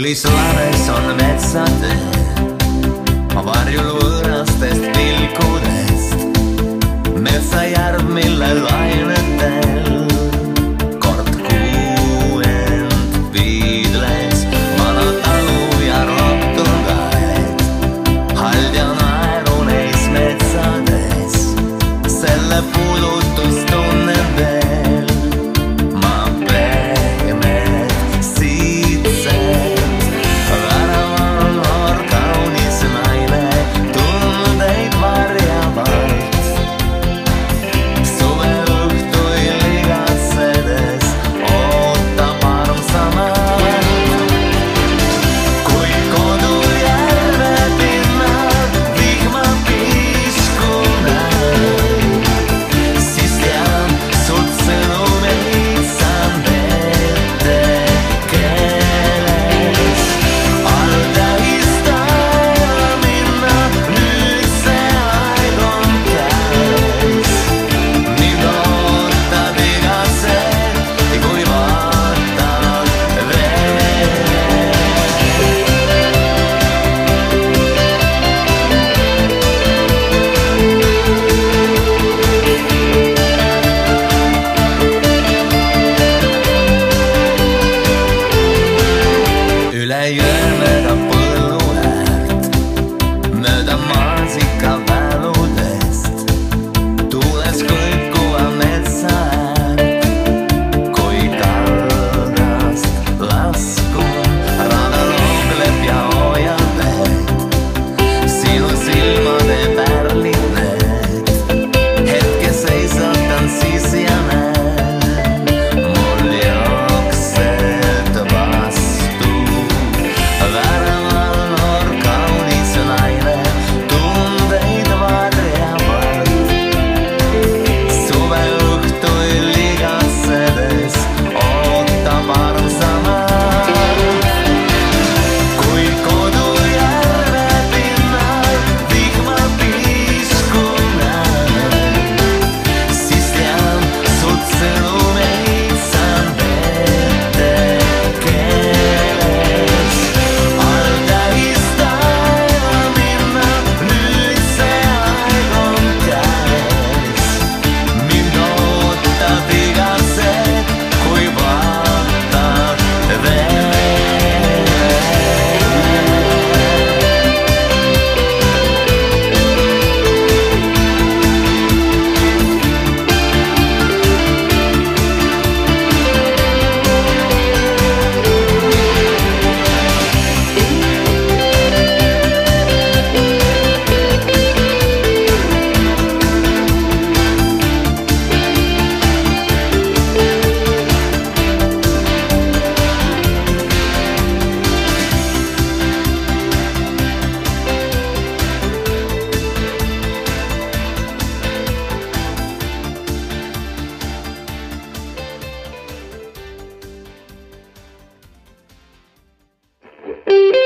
kuis lanes on metsatee, varjul võõrastest pilkudest. metsajärv, mille laev Música